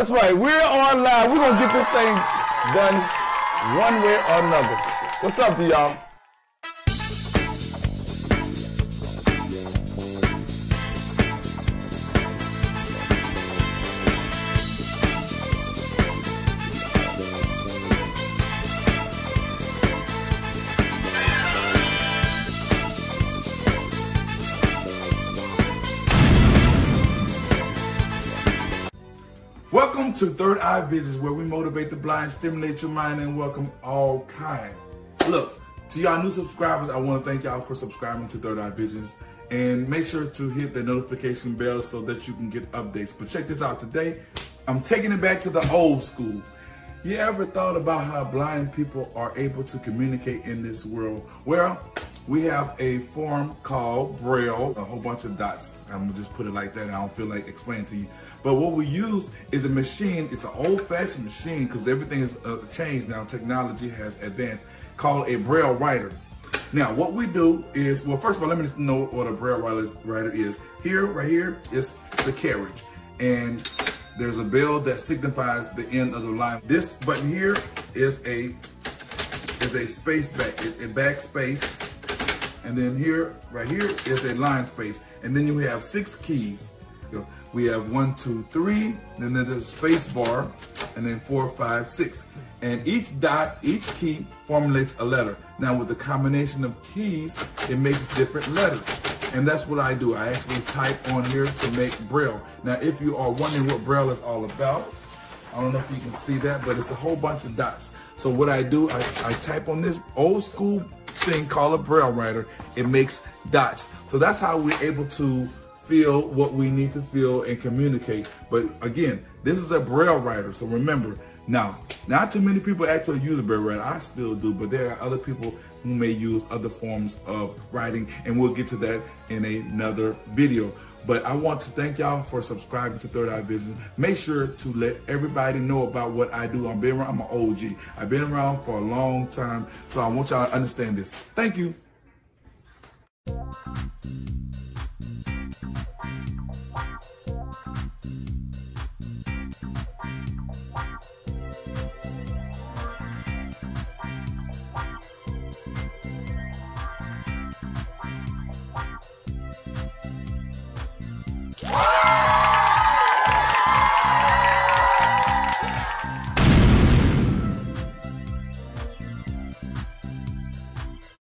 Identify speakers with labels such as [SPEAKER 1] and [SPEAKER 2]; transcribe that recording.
[SPEAKER 1] That's right. We're on live. We're gonna get this thing done one way or another. What's up to y'all? Welcome to Third Eye Visions, where we motivate the blind, stimulate your mind, and welcome all kind. Look, to y'all new subscribers, I want to thank y'all for subscribing to Third Eye Visions. And make sure to hit the notification bell so that you can get updates. But check this out today. I'm taking it back to the old school. You ever thought about how blind people are able to communicate in this world? Well, we have a form called Braille, a whole bunch of dots. I'm gonna just put it like that. I don't feel like explaining to you. But what we use is a machine. It's an old-fashioned machine because everything has uh, changed now. Technology has advanced. Called a Braille writer. Now, what we do is, well, first of all, let me just know what a Braille writer is. Here, right here, is the carriage. And there's a bell that signifies the end of the line. This button here is a is a space back, a back space. And then here, right here, is a line space. And then you have six keys. We have one, two, three, and then there's a space bar, and then four, five, six. And each dot, each key formulates a letter. Now with the combination of keys, it makes different letters. And that's what I do. I actually type on here to make Braille. Now if you are wondering what Braille is all about, I don't know if you can see that, but it's a whole bunch of dots. So what I do, I, I type on this old school thing called a Braille writer. It makes dots. So that's how we're able to feel what we need to feel and communicate. But again, this is a Braille writer. So remember, now, not too many people actually use a Braille writer. I still do, but there are other people who may use other forms of writing, and we'll get to that in another video. But I want to thank y'all for subscribing to Third Eye Vision. Make sure to let everybody know about what I do. I've been around, I'm an OG. I've been around for a long time, so I want y'all to understand this. Thank you. Yeah.